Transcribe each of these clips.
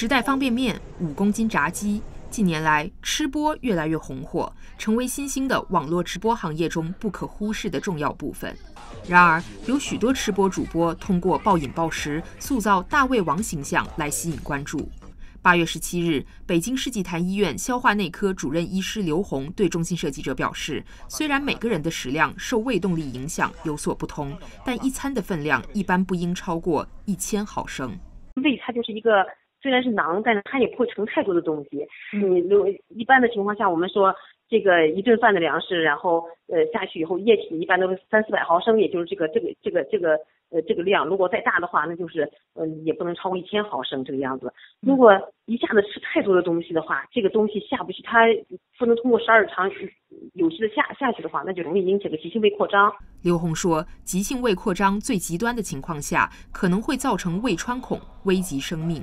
时代方便面五公斤炸鸡，近年来吃播越来越红火，成为新兴的网络直播行业中不可忽视的重要部分。然而，有许多吃播主播通过暴饮暴食，塑造大胃王形象来吸引关注。八月十七日，北京世纪坛医院消化内科主任医师刘红对中新社记者表示：“虽然每个人的食量受胃动力影响有所不同，但一餐的分量一般不应超过一千毫升。胃它就是一个。”虽然是囊，但是它也不会盛太多的东西。你如一般的情况下，我们说这个一顿饭的粮食，然后呃下去以后，液体一般都是三四百毫升，也就是这个这个这个这个呃这个量。如果再大的话，那就是嗯也不能超过一千毫升这个样子。如果一下子吃太多的东西的话，这个东西下不去，它不能通过十二指肠有序的下下去的话，那就容易引起个急性胃扩张。刘红说，急性胃扩张最极端的情况下，可能会造成胃穿孔，危及生命。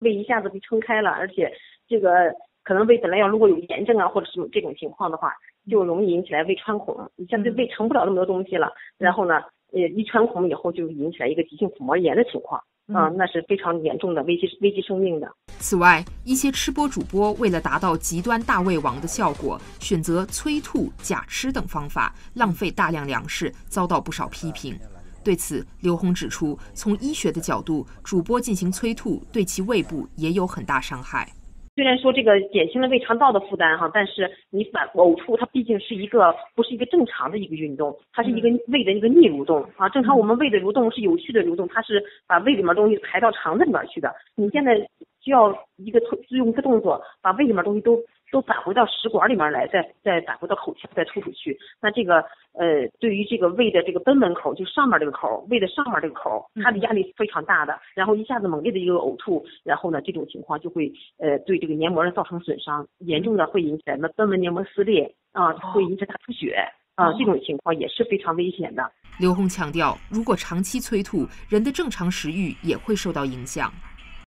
胃一下子被撑开了，而且这个可能胃本来要如果有炎症啊或者什么这种情况的话，就容易引起来胃穿孔。你像这胃盛不了那么多东西了，然后呢，呃，一穿孔以后就引起来一个急性腹膜炎的情况啊，那是非常严重的，危及危及生命的。此外，一些吃播主播为了达到极端大胃王的效果，选择催吐、假吃等方法，浪费大量粮食，遭到不少批评。对此，刘红指出，从医学的角度，主播进行催吐对其胃部也有很大伤害。虽然说这个减轻了胃肠道的负担哈，但是你反呕吐，它毕竟是一个不是一个正常的一个运动，它是一个胃的一个逆蠕动啊。正常我们胃的蠕动是有序的蠕动，它是把胃里面东西排到肠子里面去的。你现在需要一个用一个动作，把胃里面东西都。都返回到食管里面来，再再返回到口腔，再吐出去。那这个呃，对于这个胃的这个贲门口，就上面这个口，胃的上面这个口，它的压力是非常大的。然后一下子猛烈的一个呕吐，然后呢，这种情况就会呃对这个黏膜呢造成损伤，严重的会引起来那贲门黏膜撕裂啊，会引起大出血啊，这种情况也是非常危险的。刘红强调，如果长期催吐，人的正常食欲也会受到影响。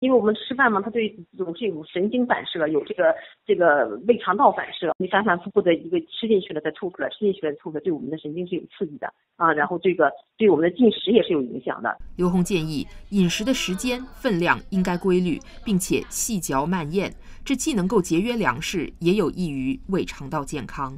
因为我们吃饭嘛，它对有这种神经反射，有这个这个胃肠道反射，你反反复复的一个吃进去了再吐出来，吃进去了再吐出来，对我们的神经是有刺激的啊。然后这个对我们的进食也是有影响的。刘红建议，饮食的时间分量应该规律，并且细嚼慢咽，这既能够节约粮食，也有益于胃肠道健康。